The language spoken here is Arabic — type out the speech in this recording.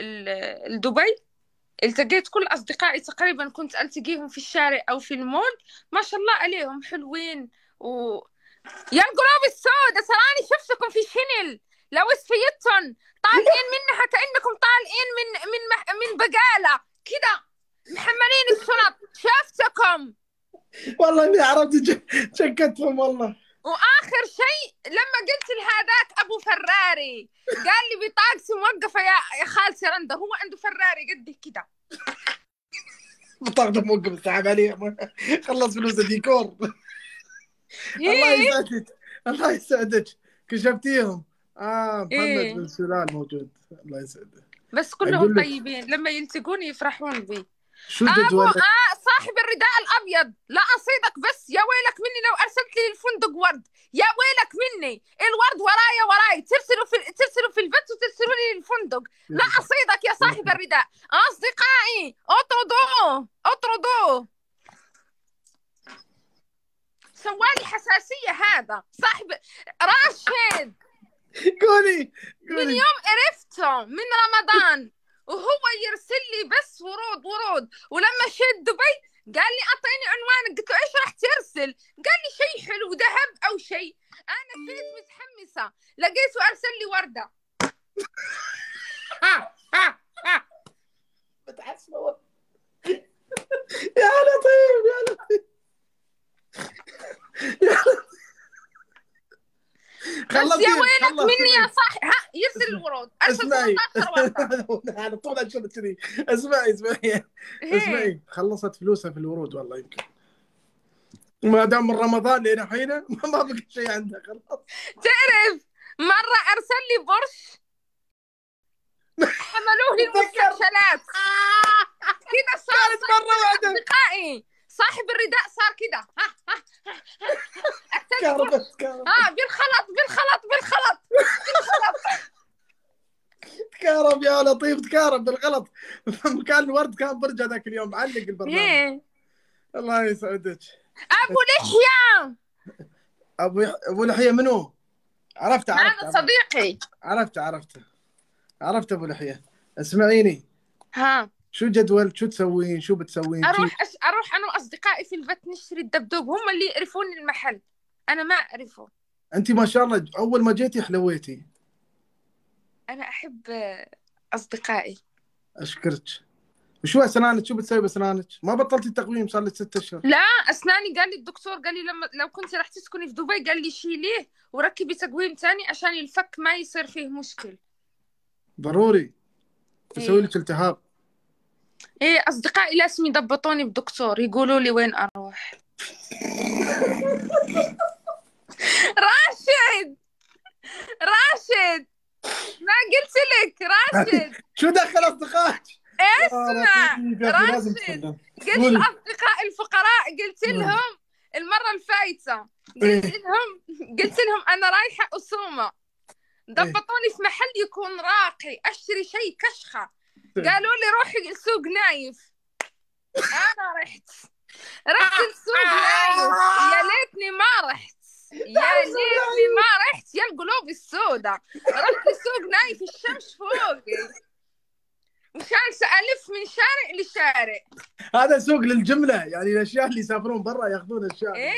ال- دبي التقيت كل أصدقائي تقريبا كنت ألتقيهم في الشارع أو في المول. ما شاء الله عليهم حلوين. و يا القلوب السوداء تراني شفتكم في شنل. لو اسفيتن طالعين منها كأنكم طالعين من من. من بقالة. كده. محملين الشنط شفتكم. والله إني عرفت شكتهم والله. وآخر شيء لما قلت لهذاك أبو فراري قال لي بطاقتي موقفه يا يا خالتي رندا. هو عنده فراري قد كده. بطاقته موقف السحب عليه. خلص فلوس الديكور. الله إيه؟ يسعدك. الله يسعدك. كشفتيهم. آه محمد إيه. بن سلال موجود. الله يسعده بس كلهم طيبين. لما يلتقوني يفرحون بي. شو ابو جدولك؟ آه صاحب الرداء الأبيض. لا أصيدك بس. يا ويلك مني لو أرسلت لي الفندق ورد. يا ويلك مني. الورد ورايا وراي. ترسلوا في ترسلوا في البيت وترسلوا لي لا أصيدك يا صاحب الرداء. أصدقائي أطردوه أطردوه. سوالي حساسية هذا. صاحب راشد. قولي من قولي يوم عرفته من رمضان وهو يرسل لي بس ورود ورود. ولما شيت دبي قال لي أعطيني عنوانك. قلت له إيش راح ترسل؟ قال لي شيء حلو ذهب أو شيء. أنا كنت متحمسة. لقيته أرسل لي وردة. متحسبة والله. يا لطيف يا لطيف. يا لطيف. بس يا ويلك. مني يا صاحي ها يرسل الورود. ارسل اسمعي. 18 ورده أنا طول الشهر كذي اسمعي اسمعي. إيه. اسمعي. خلصت فلوسها في الورود والله يمكن. ما دام من رمضان لين الحين ما بقى شيء عندها خلاص. تعرف مرة أرسل لي برش حملوه لي المستشفيات. كذا صار مرة واحدة. أصدقائي. صاحب الرداء صار كذا. ها ها كهربت كهربت ها بالخلط بالخلط بالخلط. تكهرب يا لطيف تكهرب بالغلط. كان الورد كان برجع ذاك اليوم. معلق البرنامج. إيه. الله يسعدك. أبو لحية. أبو ابو لحية منو؟ عرفت هذا عرفت صديقي. عرفت عرفت عرفت أبو لحية؟ اسمعيني. ها. شو جدول؟ شو تسوين؟ شو بتسوين؟ أروح أش... أروح أنا وأصدقائي في البيت نشتري الدبدوب. هم اللي يعرفون المحل. أنا ما أعرفه. أنت ما شاء الله أول ما جيتي حلويتي. أنا أحب أصدقائي. أشكرك. وشو أسنانك؟ شو بتسوي بأسنانك؟ ما بطلتي تقويم صار لك ست أشهر. لا أسناني قال لي الدكتور قال لي لما لو كنت راح تسكني في دبي قال لي شيليه وركبي تقويم ثاني عشان الفك ما يصير فيه مشكل. ضروري تسوي إيه. لك التهاب إيه أصدقائي لازم يضبطوني بدكتور يقولوا لي وين أروح راشد راشد ما قلت لك راشد شو دخل أصدقائك؟ اسمع لازم راشد. قلت. لاصدقاء الفقراء قلت. لهم المرة الفايتة قلت إيه. لهم قلت لهم أنا رايحة اسومه ضبطوني في محل يكون راقي أشتري شيء كشخة. إيه. قالوا لي روحي السوق نايف. أنا رحت. رحت السوق نايف. يا ليتني ما رحت. يا ليتني ما رحت. يا القلوب السوداء. رحت السوق نايف الشمس فوقي. وجالسه ألف من شارع لشارع. هذا سوق للجملة يعني الأشياء اللي يسافرون برا ياخذون اشياء إيه.